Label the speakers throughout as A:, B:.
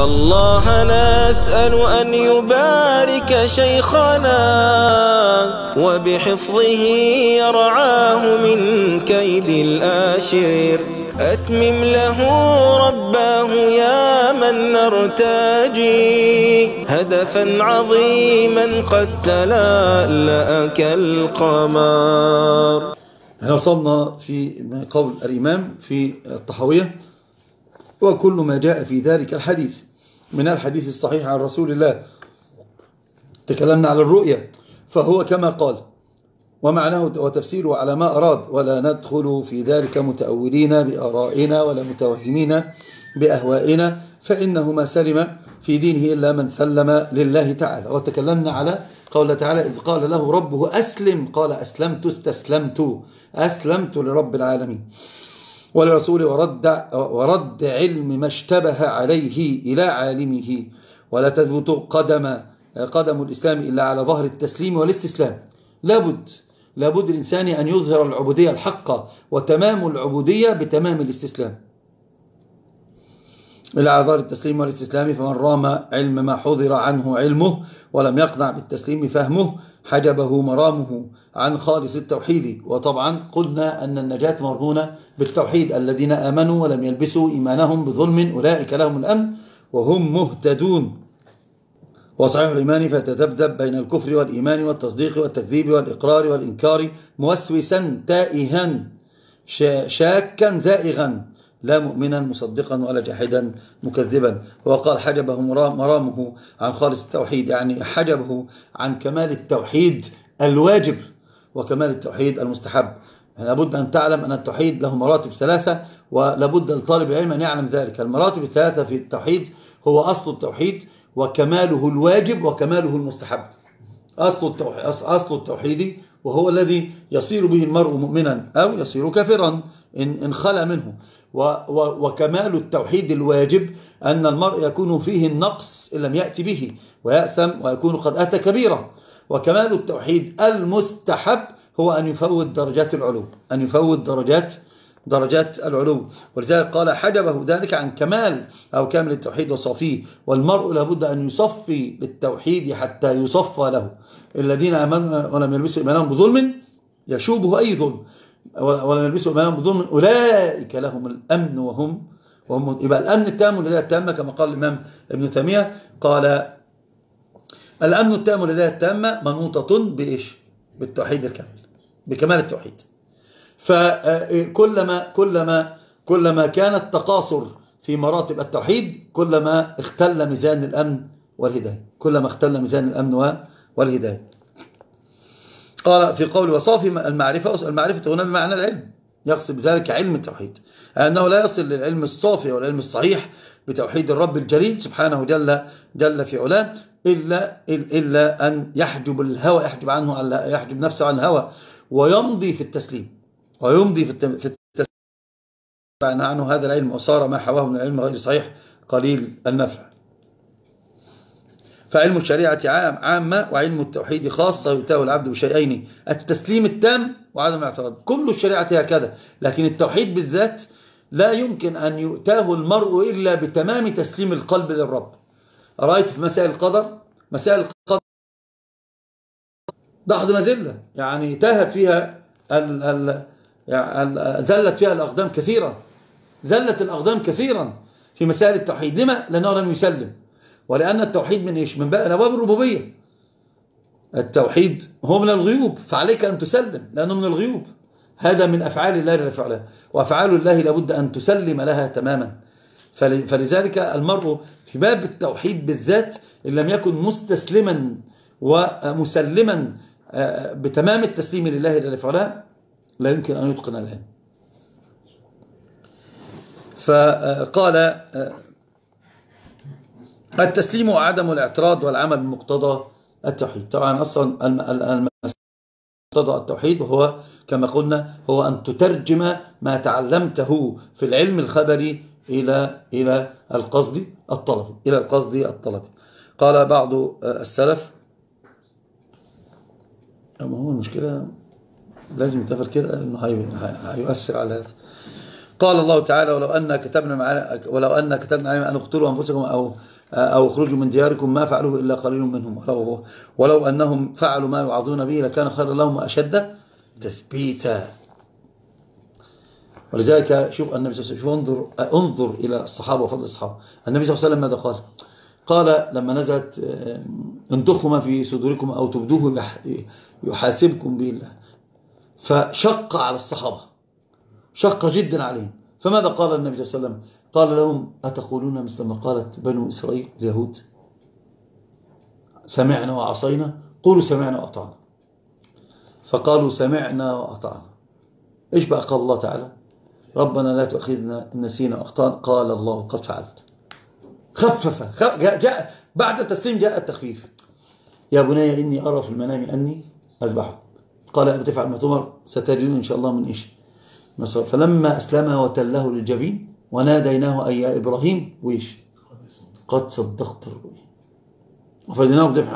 A: فالله نسأل أن يبارك شيخنا وبحفظه يرعاه من كيد الآشر أتمم له رباه يا من نرتجي هدفا عظيما قد تلألأ كالقمر
B: إحنا وصلنا في قول الإمام في الطحوية وكل ما جاء في ذلك الحديث. من الحديث الصحيح عن رسول الله. تكلمنا على الرؤية فهو كما قال ومعناه وتفسيره على ما أراد ولا ندخل في ذلك متأولين بآرائنا ولا متوهمين بأهوائنا فإنه ما سلم في دينه إلا من سلم لله تعالى. وتكلمنا على قول تعالى إذ قال له ربه أسلم. قال أسلمت استسلمت. أسلمت لرب العالمين. ولرسوله ورد, ورد علم ما اشتبه عليه إلى عالمه. ولا تثبت قدم قدم الإسلام إلا على ظهر التسليم والاستسلام. لابد لابد الإنسان أن يظهر العبودية الحقة وتمام العبودية بتمام الاستسلام. إلى عذار التسليم والاستسلام فمن رام علم ما حضر عنه علمه ولم يقنع بالتسليم فهمه حجبه مرامه. عن خالص التوحيد. وطبعا قلنا أن النجاة مرهونة بالتوحيد. الذين آمنوا ولم يلبسوا إيمانهم بظلم أولئك لهم الأمن وهم مهتدون. وصحيح الإيمان فتذبذب بين الكفر والإيمان والتصديق والتكذيب والإقرار والإنكار موسوسا تائها شاكا زائغا. لا مؤمنا مصدقا ولا جاحدا مكذبا. وقال حجبه مرامه عن خالص التوحيد يعني حجبه عن كمال التوحيد الواجب. وكمال التوحيد المستحب. لابد أن تعلم أن التوحيد له مراتب ثلاثة ولابد لطالب العلم أن يعلم ذلك. المراتب الثلاثة في التوحيد هو أصل التوحيد وكماله الواجب وكماله المستحب. أصل التوحيد, أصل التوحيد وهو الذي يصير به المرء مؤمنا أو يصير كافرا إن خلى منه. وكمال التوحيد الواجب أن المرء يكون فيه النقص إن لم يأتي به ويأثم ويكون قد أتى كبيرا. وكمال التوحيد المستحب هو أن يفوت درجات العلو أن يفوت درجات درجات العلو ولذلك قال حجبه ذلك عن كمال أو كامل التوحيد وصافيه. والمرء لابد أن يصفي للتوحيد حتى يصفى له. الذين آمنوا ولم يلبسوا إيمانهم بظلم يشوبه أي ظلم. ولم يلبسوا إيمانهم بظلم أولئك لهم الأمن وهم وهم يبقى الأمن التام والهداية التامة كما قال الإمام ابن تيمية. قال الأمن التام والهداية التامة منوطة بإيش؟ بالتوحيد الكامل بكمال التوحيد. فكلما كلما كلما كان التقاصر في مراتب التوحيد كلما اختل ميزان الأمن والهداية. كلما اختل ميزان الأمن والهداية. قال في قول وصافي المعرفة المعرفة هنا بمعنى العلم. يقصد بذلك علم التوحيد. أنه لا يصل للعلم الصافي والعلم الصحيح بتوحيد الرب الجليل سبحانه جل, جل في علاه. إلا, إلا أن يحجب الهوى يحجب عنه يحجب نفسه عن الهوى ويمضي في التسليم ويمضي في التسليم. عنه هذا العلم وصار ما حواه من العلم غير صحيح قليل النفع. فعلم الشريعة عام عامة وعلم التوحيد خاصة يؤتاه العبد بشيئين التسليم التام وعدم الاعتراض. كل الشريعة هكذا لكن التوحيد بالذات لا يمكن أن يؤتاه المرء إلا بتمام تسليم القلب للرب. رأيت في مسائل القدر مسائل القدر. ضحض مزلة يعني تاهت فيها ال ال يعني زلت فيها الأقدام كثيرا. زلت الأقدام كثيرا في مسائل التوحيد. لما؟ لأنه لم يسلم. ولأن التوحيد من إيش؟ من أبواب الربوبية. التوحيد هو من الغيوب. فعليك أن تسلم لأنه من الغيوب. هذا من أفعال الله جل فعلها وأفعال الله لابد أن تسلم لها تماما. فلذلك المرء في باب التوحيد بالذات إن لم يكن مستسلما ومسلما آه، بتمام التسليم لله جل فعلها لا يمكن أن يتقن العلم. فقال آه، التسليم وعدم الاعتراض والعمل بمقتضى التوحيد. طبعا أصلا مقتضى التوحيد وهو كما قلنا هو أن تترجم ما تعلمته في العلم الخبري إلى إلى القصد الطلبي إلى القصد الطلبي قال بعض السلف أما هو المشكلة لازم يتفر كده إنه هيؤثر على هذا. قال الله تعالى ولو أن كتبنا معنا ولو أن كتبنا عليهم أن اقتلوا أنفسكم أو أو اخرجوا من دياركم ما فعلوه إلا قليل منهم. ولو, ولو أنهم فعلوا ما يوعظون به لكان خيرا لهم وأشد تثبيتا. ولذلك شوف النبي صلى الله عليه وسلم انظر انظر إلى الصحابة وفضل الصحابة. النبي صلى الله عليه وسلم ماذا قال؟ قال لما نزلت إن تخفوا ما في صدوركم أو تبدوه يحاسبكم به الله فشق على الصحابة. شق جدا عليهم. فماذا قال النبي صلى الله عليه وسلم؟ قال لهم أتقولون مثل ما قالت بنو إسرائيل اليهود؟ سمعنا وعصينا؟ قولوا سمعنا وأطعنا. فقالوا سمعنا وأطعنا. إيش بقى؟ قال الله تعالى ربنا لا تؤخذنا إن نسينا وأخطأنا قال الله قد فعلت. خفف. جاء, جاء بعد التسليم جاء التخفيف. يا بني إني أرى في المنام أني أذبحك قال أبي تفعل ما تمر ستجدون إن شاء الله من إيش؟ فلما أسلم وتله للجبين وناديناه أي يا إبراهيم ويش؟ قد صدقت الرؤيا وفديناه بذبح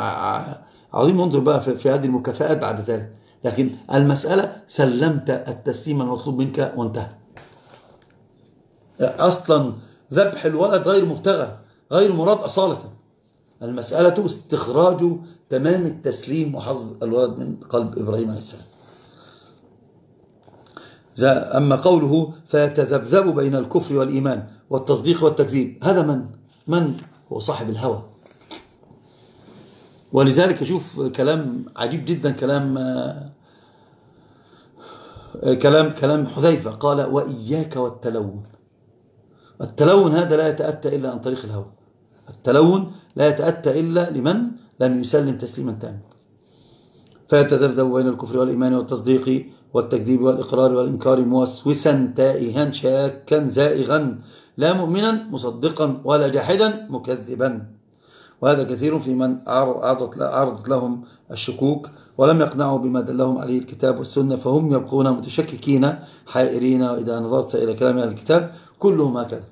B: عظيم. انظر بقى في هذه المكافآت بعد ذلك. لكن المسألة سلمت التسليم المطلوب منك وانتهى. أصلا ذبح الولد غير مبتغى غير مراد أصالة. المسألة استخراج تمام التسليم وحظ الولد من قلب إبراهيم عليه السلام. أما قوله فيتذبذب بين الكفر والإيمان والتصديق والتكذيب هذا من؟ من هو صاحب الهوى؟ ولذلك شوف كلام عجيب جدا كلام كلام كلام حذيفة. قال وإياك والتلون التلون هذا لا يتأتى إلا عن طريق الهوى التلون لا يتأتى إلا لمن؟ لم يسلم تسليما تاما. فيتذبذب بين الكفر والإيمان والتصديق والتكذيب والإقرار والإنكار موسوسا تائها شاكا زائغا لا مؤمنا مصدقا ولا جاحدا مكذبا. وهذا كثير في من عرضت, عرضت لهم الشكوك ولم يقنعوا بما دلهم عليه الكتاب والسنة فهم يبقون متشككين حائرين وإذا نظرت إلى كلام الكتاب كلهم هكذا.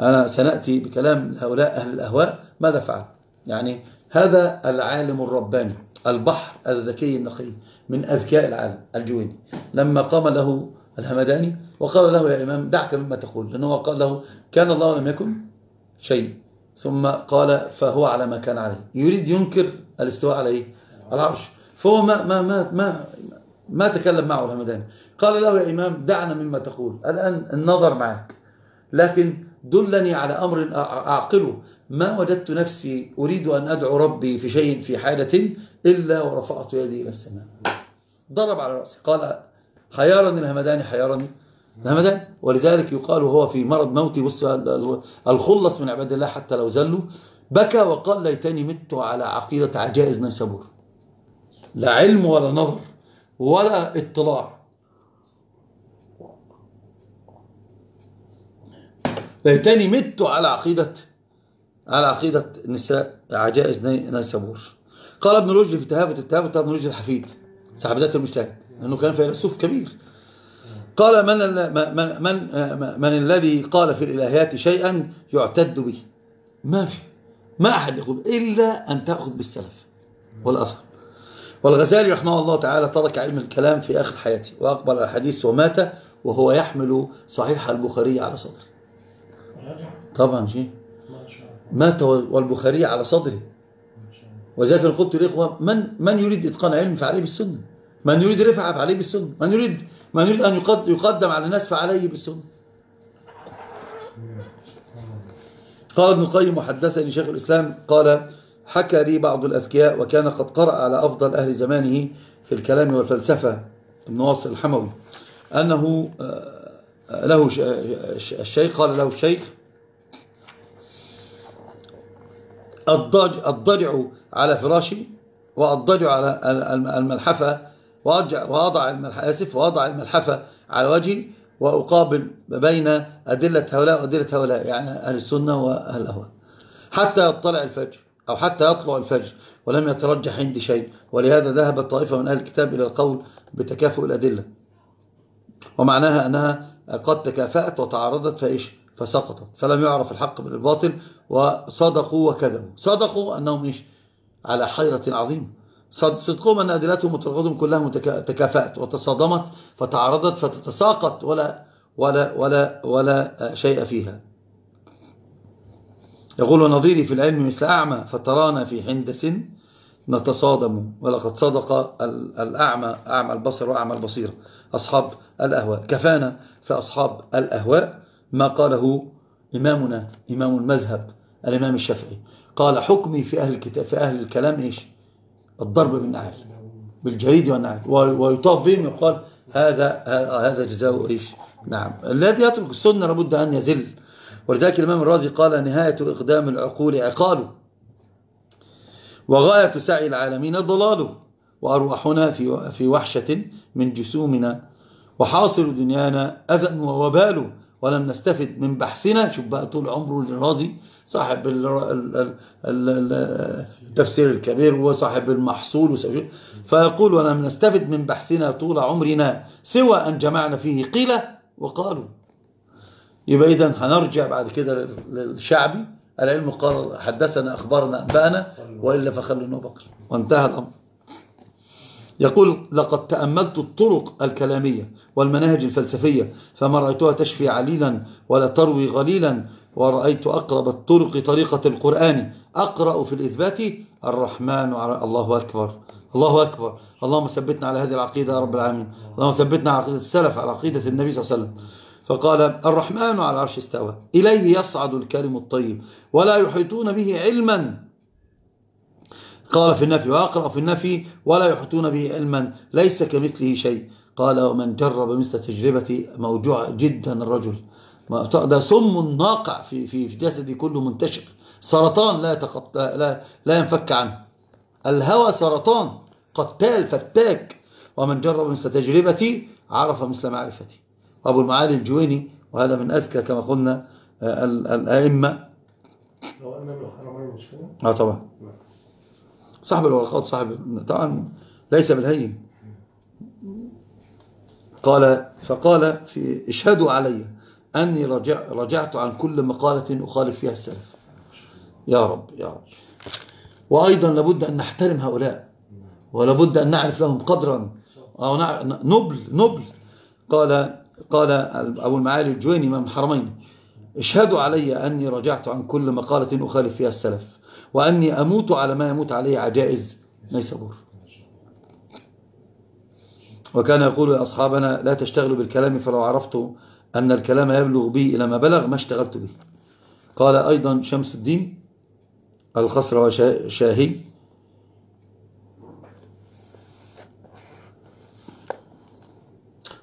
B: أنا سنأتي بكلام هؤلاء أهل الأهواء ماذا فعل؟ يعني هذا العالم الرباني البحر الذكي النقي من أذكياء العالم الجويني. لما قام له الهمداني وقال له يا إمام دعك مما تقول لأنه قال له كان الله لم يكن شيء. ثم قال فهو على ما كان عليه. يريد ينكر الاستواء عليه العرش. فهو ما ما ما ما, ما تكلم معه الهمداني. قال له يا إمام دعنا مما تقول. الآن النظر معك. لكن دلني على أمر أعقله. ما وجدت نفسي أريد أن أدعو ربي في شيء في حالة إلا ورفعت يدي إلى السماء. ضرب على رأسي. قال حيرني الهمداني حيرني الهمداني ولذلك يقال هو في مرض موتي بص الخلص من عباد الله حتى لو زلوا. بكى وقال ليتني مت على عقيدة عجائز نيسابور. لا علم ولا نظر ولا اطلاع. ليتني مت على عقيدة على عقيدة نساء عجائز نيسابور قال ابن رشد في تهافت التهافت ابن رشد الحفيد ذات المجتهد لأنه كان فيلسوف كبير. قال من, من, من, من الذي قال في الإلهيات شيئا يعتد به؟ ما في. ما أحد يقول إلا أن تأخذ بالسلف والأثر والغزالي رحمه الله تعالى ترك علم الكلام في آخر حياته وأقبل على الحديث ومات وهو يحمل صحيح البخاري على صدره. طبعا شيء. مات والبخاري على صدره. وذلك قلت للإخوة من من يريد إتقان علم فعليه بالسنة؟ من يريد رفعة فعليه بالسنة؟ من يريد من يريد أن يقدم على الناس فعليه بالسنة؟ قال ابن القيم وحدثني شيخ الإسلام قال حكى لي بعض الأذكياء وكان قد قرأ على أفضل أهل زمانه في الكلام والفلسفة. ابن واصل الحموي. أنه آه، له الشيخ قال له الشيخ الضجع على فراشي والضجع على الملحفة وأضع الملحفة وأضع الملحفة على وجهي وأقابل بين أدلة هؤلاء وأدلة هؤلاء يعني أهل السنة وأهل الأهواء. حتى يطلع الفجر أو حتى يطلع الفجر ولم يترجح عندي شيء ولهذا ذهبت طائفة من أهل الكتاب إلى القول بتكافؤ الأدلة. ومعناها أنها قد تكافأت وتعارضت فإيش؟ فسقطت. فلم يعرف الحق من الباطل وصدقوا وكذبوا. صدقوا أنهم إيش؟ على حيرة عظيمة. صدقهم أن أدلتهم وترغدهم كلها تكافأت وتصادمت فتعارضت فتتساقط ولا ولا, ولا, ولا شيء فيها. يقول نظيري في العلم مثل أعمى فترانا في حندس نتصادم ولقد صدق الأعمى أعمى البصر وأعمى البصيرة. أصحاب الأهواء. كفانا في أصحاب الأهواء. ما قاله إمامنا إمام المذهب الإمام الشافعي. قال حكمي في أهل الكتاب في أهل الكلام إيش؟ الضرب بالنعال بالجريد والنعال ويطاف بهم يقال هذا هذا جزاء إيش؟ نعم. الذي يترك السنة لابد أن يزل. ولذلك الإمام الرازي قال نهاية إقدام العقول عقاله. وغاية سعي العالمين ضلاله. وأرواحنا في في وحشة من جسومنا. وحاصل دنيانا أذى ووبال ولم نستفد من بحثنا. شوف بقى طول عمره الرازي صاحب التفسير الكبير وصاحب المحصول فيقول ولم نستفد من بحثنا طول عمرنا سوى أن جمعنا فيه قيل وقالوا. يبقى إذا هنرجع بعد كده للشعبي. العلم قال حدثنا أخبرنا أنبأنا وإلا فخلوا بقر وانتهى الأمر. يقول لقد تأملت الطرق الكلامية والمناهج الفلسفية فما رأيتها تشفي عليلا ولا تروي غليلا ورأيت أقرب الطرق طريقة القرآن. أقرأ في الإثبات الرحمن على الله أكبر الله أكبر. اللهم ثبتنا على هذه العقيدة يا رب العالمين. اللهم ثبتنا على عقيدة السلف على عقيدة النبي صلى الله عليه وسلم. فقال الرحمن على العرش استوى. إليه يصعد الكلم الطيب ولا يحيطون به علما. قال في النفي وأقرأ في النفي ولا يحيطون به علما ليس كمثله شيء. قال ومن جرب مثل تجربتي موجوع جدا الرجل. ده سم ناقع في في في جسدي كله منتشر. سرطان لا يتقطع لا لا ينفك عنه. الهوى سرطان قتال فتاك. ومن جرب مثل تجربتي عرف مثل معرفتي. أبو المعالي الجويني وهذا من أذكى كما قلنا الأئمة. هو إمام الحرمين مش كده؟ آه طبعا. صاحب الورقات صاحب طبعا ليس بالهين. قال فقال في اشهدوا علي أني رجع رجعت عن كل مقالة أخالف فيها السلف. يا رب يا رب. وأيضا لابد أن نحترم هؤلاء ولابد أن نعرف لهم قدرا. أو نبل نبل. قال قال أبو المعالي الجويني من الحرمين اشهدوا علي أني رجعت عن كل مقالة أخالف فيها السلف. وأني أموت على ما يموت عليه عجائز نيسابور وكان يقول يا أصحابنا لا تشتغلوا بالكلام فلو عرفت أن الكلام يبلغ بي إلى ما بلغ ما اشتغلت به. قال أيضا شمس الدين الخصر وشاهي.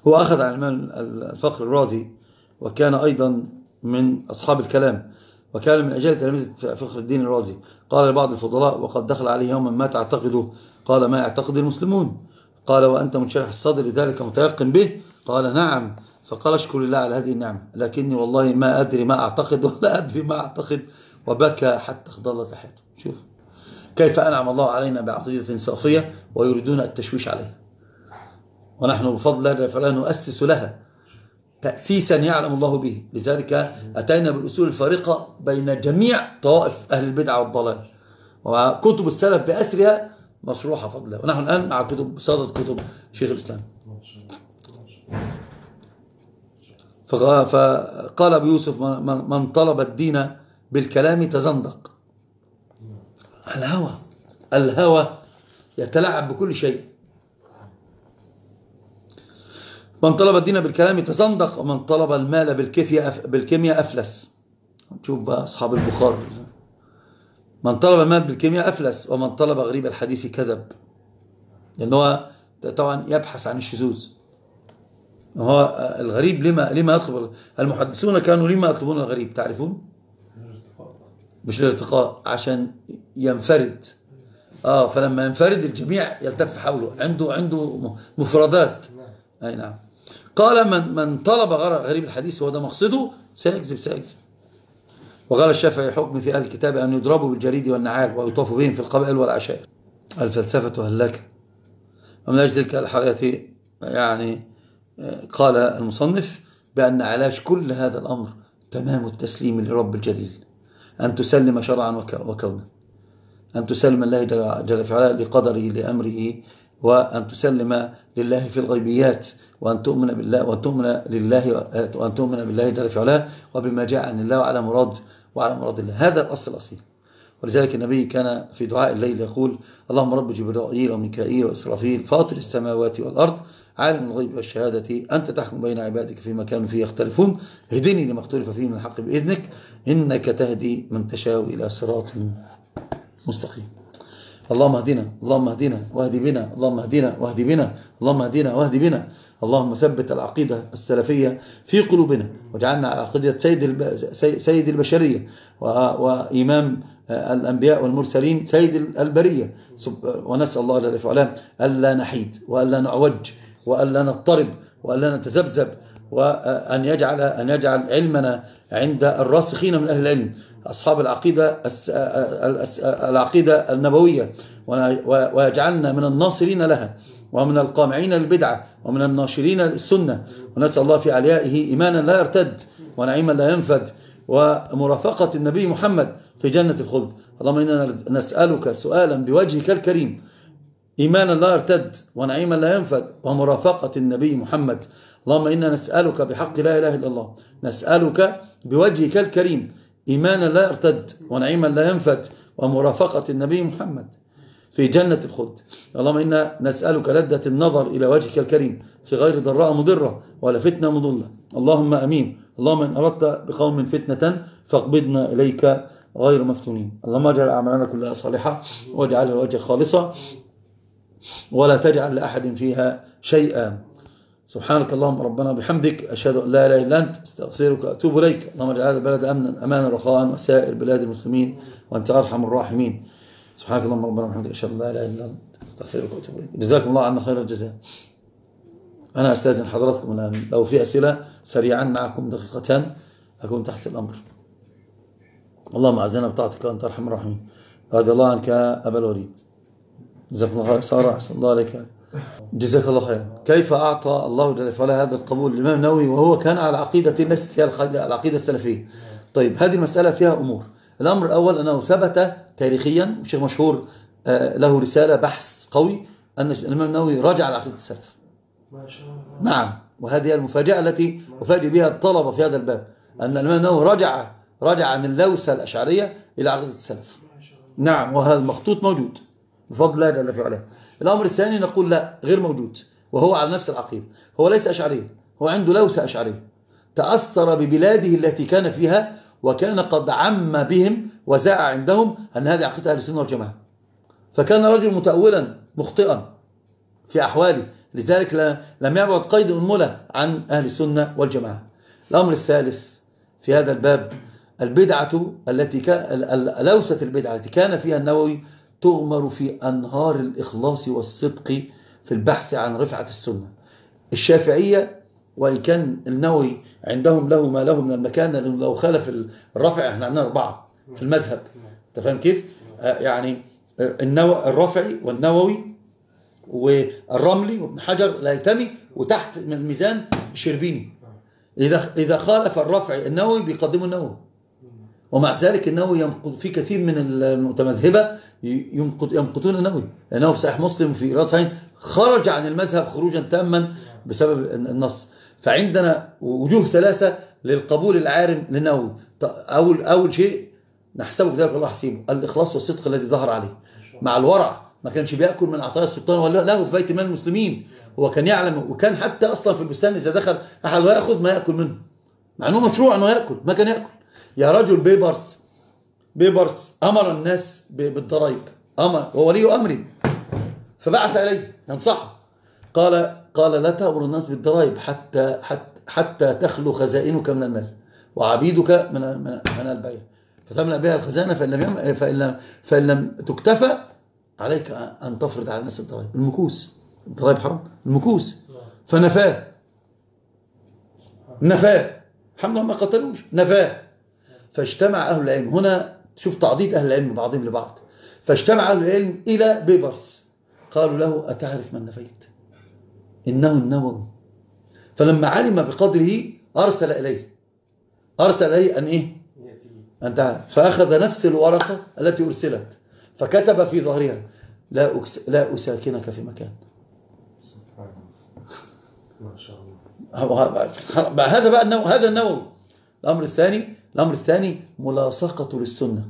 B: هو أخذ عن الفخر الرازي وكان أيضا من أصحاب الكلام وكان من أجل تلاميذ فخر الدين الرازي. قال لبعض الفضلاء وقد دخل عليه يوما ما تعتقده. قال ما يعتقد المسلمون. قال وأنت منشرح الصدر لذلك متيقن به. قال نعم. فقال اشكر الله على هذه النعمة لكني والله ما أدري ما أعتقد ولا أدري ما أعتقد. وبكى حتى خضلت حياته. شوف كيف أنعم الله علينا بعقيدة صافية ويريدون التشويش عليها. ونحن بفضل الله فلا نؤسس لها. تأسيسا يعلم الله به. لذلك أتينا بالأصول الفارقة بين جميع طوائف أهل البدع والضلال. وكتب السلف بأسرها مشروحة فضلا. ونحن الآن مع كتب صادت كتب شيخ الإسلام. فقال أبو يوسف من طلب الدين بالكلام تزندق. الهوى الهوى يتلاعب بكل شيء. من طلب الدين بالكلام تزندق ومن طلب المال بالكيمياء أفلس. شوف بقى أصحاب البخار من طلب المال بالكيمياء أفلس ومن طلب غريب الحديث كذب. لأن هو طبعا يبحث عن الشذوذ. هو الغريب لما لما يطلب المحدثون كانوا لما يطلبون الغريب تعرفون؟ مش الارتقاء عشان ينفرد. آه فلما ينفرد الجميع يلتف حوله. عنده عنده مفردات. أي نعم. قال من من طلب غريب الحديث وهذا مقصده سيكذب سيكذب وقال الشافعي حكم في أهل الكتاب أن يضربوا بالجريد والنعال ويطاف بهم في القبائل والعشائر الفلسفة هلكة ومن أجل تلك الحالات يعني قال المصنف بأن علاج كل هذا الأمر تمام التسليم لرب الجليل. أن تسلم شرعا وكونا. أن تسلم الله جل في علاه لقدره لأمره وأن تسلم لله في الغيبيات وأن تؤمن بالله وأن تؤمن لله وأن تؤمن بالله جل في علاه وبما جاء عن الله وعلى مراد وعلى مراد الله. هذا الأصل الأصيل. ولذلك النبي كان في دعاء الليل يقول اللهم رب جبرائيل وميكائيل وإسرافيل فاطر السماوات والأرض عالم الغيب والشهادة أنت تحكم بين عبادك فيما كانوا فيه يختلفون اهدني لما اختلف فيه من الحق بإذنك إنك تهدي من تشاء إلى صراط مستقيم. اللهم اهدنا اللهم اهدنا واهد بنا اللهم اهدنا واهد بنا اللهم اهدنا واهد بنا. اللهم ثبت العقيدة السلفية في قلوبنا واجعلنا على عقيدة سيد سيد البشرية وإمام الأنبياء والمرسلين سيد البرية. ونسأل الله جل وعلا ألا نحيد وألا نعوج وألا نضطرب وألا نتذبذب وأن يجعل أن يجعل علمنا عند الراسخين من أهل العلم أصحاب العقيدة العقيدة النبوية. ويجعلنا من الناصرين لها ومن القامعين للبدعة ومن الناشرين للسنة. ونسأل الله في عليائه إيمانا لا يرتد ونعيما لا ينفد. ومرافقة النبي محمد في جنة الخلد. اللهم إنا نسألك سؤالا بوجهك الكريم. إيمانا لا يرتد ونعيما لا ينفد. ومرافقة النبي محمد اللهم إنا نسألك بحق لا إله إلا الله. نسألك بوجهك الكريم. إيمانا لا يرتد ونعيما لا ينفد ومرافقة النبي محمد في جنة الخلد. اللهم إنا نسألك لذة النظر إلى وجهك الكريم. في غير ضراء مضرة ولا فتنة مضلة. اللهم أمين. اللهم إن أردت بقوم فتنة فاقبضنا إليك غير مفتونين. اللهم اجعل أعمالنا كلها صالحة واجعلها وجه خالصة ولا تجعل لأحد فيها شيئا. سبحانك اللهم ربنا بحمدك أشهد أن لا إله إلا أنت أستغفرك وأتوب إليك. اللهم اجعل هذا البلد أمنا أمانا رخاء وسائر بلاد المسلمين وأنت أرحم الراحمين. سبحانك اللهم ربنا بحمدك أشهد أن لا إله إلا أنت أستغفرك وأتوب إليك. جزاكم الله عنا خير الجزاء. أنا أستأذن حضراتكم الآن. لو في أسئلة سريعا معكم دقيقتان أكون تحت الأمر. اللهم أعزنا بطاعتك وأنت أرحم الراحمين. رضي الله عنك أبا الوليد. جزاكم الله خير. سارة أحسن الله عليك جزاك الله خيرا. كيف أعطى الله جل وعلا هذا القبول للإمام النووي وهو كان على عقيدة ليست هي العقيدة السلفية؟ طيب هذه المسألة فيها أمور. الأمر الأول أنه ثبت تاريخيا شيخ مشهور آه، له رسالة بحث قوي أن الإمام النووي رجع على عقيدة السلف. ما شاء الله. نعم وهذه المفاجأة التي أفاجئ بها الطلبة في هذا الباب أن الإمام النووي رجع رجع عن اللوثة الأشعرية إلى عقيدة السلف. نعم وهذا المخطوط موجود بفضل الله جل في الأمر الثاني نقول لا غير موجود وهو على نفس العقيدة هو ليس أشعري هو عنده لوثة أشعرية تأثر ببلاده التي كان فيها وكان قد عم بهم وزاع عندهم أن هذه عقيدة أهل السنة والجماعة. فكان رجل متأولا مخطئا في أحواله لذلك لم يبعد قيد أنملة عن أهل السنة والجماعة. الأمر الثالث في هذا الباب البدعة التي كان لوثة البدعة التي كان فيها النووي تغمر في أنهار الإخلاص والصدق في البحث عن رفعة السنة الشافعية وإن كان النووي عندهم له ما له من المكانة لو خالف الرفع إحنا عندنا أربعة في المذهب أنت فاهم كيف؟ آه، يعني. الرفعي والنووي والرملي وابن حجر الهيتمي وتحت من الميزان الشربيني إذا إذا خالف الرفعي النووي بيقدموا النووي ومع ذلك النووي ينقض في كثير من المتمذهبة ينقضون النووي. لأنه في صحيح مسلم في رأس خرج عن المذهب خروجا تاما بسبب النص. فعندنا وجوه ثلاثة للقبول العارم للنووي. أول, أول شيء نحسبه كذلك الله حسيبه. الإخلاص والصدق الذي ظهر عليه. مع الورع. ما كانش بيأكل من عطايا السلطان ولا له في بيت من المسلمين. هو كان يعلم وكان حتى أصلا في البستان إذا دخل أحد ويأخذ ما يأكل منه. مع أنه مشروع أنه يأكل. ما كان يأكل. يا رجل بيبرس بيبرس أمر الناس بالضرائب. أمر وولي أمري فبعث إليه ينصحه. قال قال لا تأمر الناس بالضرائب حتى حتى حتى تخلو خزائنك من المال وعبيدك من من, من البيع. فتملأ بها الخزانة فإن لم فإن لم فإن لم تكتفى عليك أن تفرض على الناس الضرائب. المكوس. الضرائب حرام. المكوس. فنفاه. نفاه. الحمد لله ما قتلوش. نفاه. فاجتمع أهل العلم. هنا شوف تعضيد أهل العلم بعضهم لبعض. فاجتمع أهل العلم إلى بيبرس. قالوا له أتعرف من نفيت؟ إنه النووي. فلما علم بقدره أرسل إليه. أرسل إليه أن إيه؟ أن فأخذ نفس الورقة التي أرسلت. فكتب في ظهرها لا, أكس لا أساكنك في مكان.
C: ما شاء الله.
B: هذا بقى النووي. هذا النووي. الأمر الثاني الأمر الثاني ملاصقته للسنة.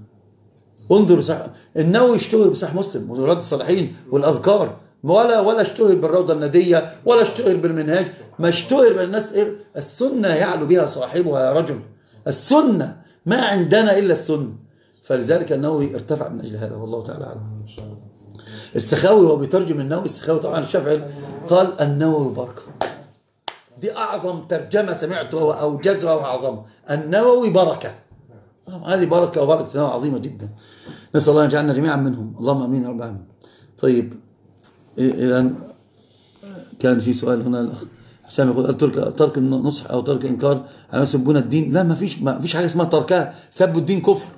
B: انظر صح النووي اشتهر بصحيح مسلم ورد الصالحين والأذكار. ولا ولا اشتهر بالروضة الندية ولا اشتهر بالمنهاج. ما اشتهر بالناس السنة يعلو بها صاحبها يا رجل. السنة ما عندنا إلا السنة. فلذلك النووي ارتفع من أجل هذا والله تعالى أعلم. السخاوي هو بيترجم النووي السخاوي طبعا الشافعي قال النووي بركة. دي أعظم ترجمة سمعتها وأوجزها واعظمها النووي بركة. هذه بركة وبركة النووي عظيمة جدا. نسأل الله أن يجعلنا جميعا منهم. اللهم آمين يا رب العالمين. طيب اذا كان في سؤال هنا الأخ حسام يقول ترك ترك النصح أو ترك إنكار على يسبون الدين؟ لا ما فيش ما فيش حاجة اسمها تركها. سب الدين كفر.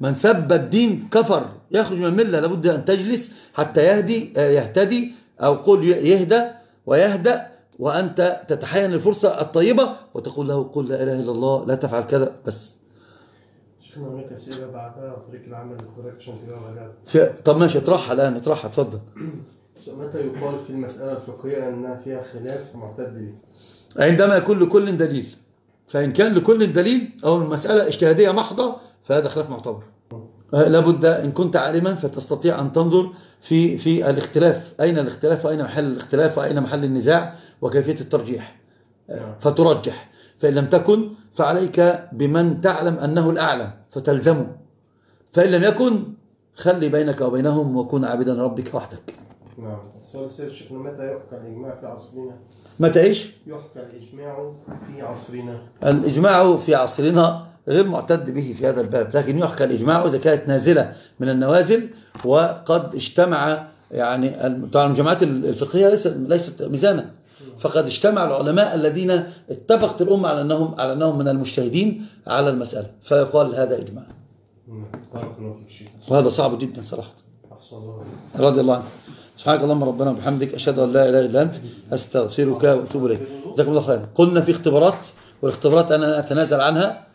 B: من سب الدين كفر. يخرج من الملة. لابد أن تجلس حتى يهدي يهتدي أو قل يهدى ويهدأ وأنت تتحين الفرصة الطيبة وتقول له قل لا إله إلا الله لا تفعل كذا بس.
C: شفنا هناك اسئله بعتها طريق العمل
B: طب ماشي اطرحها الآن اطرحها اتفضل
C: متى يقال في المسألة الفقهية أنها فيها خلاف معتد به؟
B: عندما يكون لكل دليل فإن كان لكل دليل أو المسألة اجتهادية محضة فهذا خلاف معتبر. لابد إن كنت عالما فتستطيع أن تنظر في في الاختلاف. أين الاختلاف؟ وأين محل الاختلاف؟ وأين محل النزاع؟ وكيفية الترجيح. فترجح. فإن لم تكن فعليك بمن تعلم أنه الأعلم فتلزمه. فإن لم يكن خلي بينك وبينهم وكن عابدا ربك وحدك.
C: نعم. السؤال السادس شيخنا متى يحكى الإجماع في عصرنا؟
B: متى إيش؟
C: يحكى الإجماع في عصرنا.
B: الإجماع في عصرنا غير معتد به في هذا الباب لكن يحكى الإجماع إذا كانت نازلة من النوازل وقد اجتمع يعني الجماعات الفقهية ليست ليست ميزانا فقد اجتمع العلماء الذين اتفقت الأمة على أنهم على أنهم من المجتهدين على المسألة. فيقال هذا إجماع. وهذا صعب جدا صراحة. رضي الله عنه سبحانك اللهم ربنا وبحمدك أشهد أن لا إله إلا أنت أستغفرك وأتوب إليك. جزاكم الله خيرا. قلنا في اختبارات والاختبارات أنا أتنازل عنها.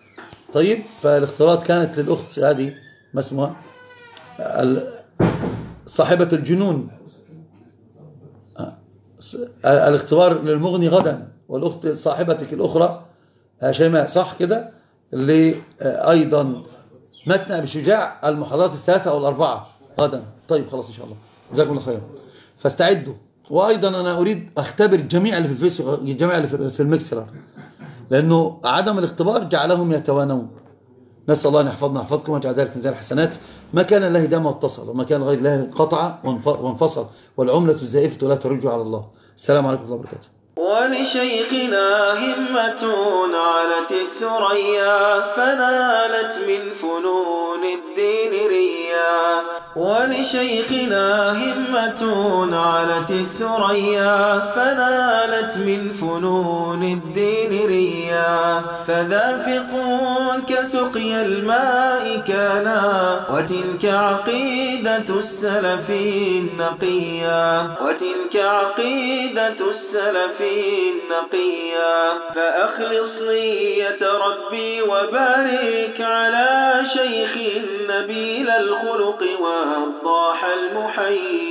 B: طيب فالاختبارات كانت للأخت هذه ما اسمها؟ صاحبة الجنون. الاختبار للمغني غدا والأخت صاحبتك الأخرى شيماء صح كده؟ اللي أيضا متن أبي شجاع المحاضرات الثلاثة أو الأربعة غدا. طيب خلاص إن شاء الله. جزاكم الله خيرا. فاستعدوا. وأيضا أنا أريد أختبر الجميع اللي في الفيس الجميع اللي في المكسر لأنه عدم الاختبار جعلهم يتوانون. نسأل الله أن يحفظنا ويحفظكم ويجعل ذلك ميزان الحسنات. ما كان الله دام واتصل وما كان غير الله قطع وانفصل والعملة الزائفة لا ترج على الله. السلام عليكم ورحمة الله وبركاته.
A: ولشيخنا همة علت الثريا فنالت من فنون الدين ريا. ولشيخنا همة علت الثريا فنالت من فنون الدين ريا. فذا فقه كسقي الماء كانا وتلك عقيدة السلف النقيا. وتلك عقيدة السلف نقيا. فأخلص نية ربي وبارك على شيخ نبيل الخلق والضاح المحيا.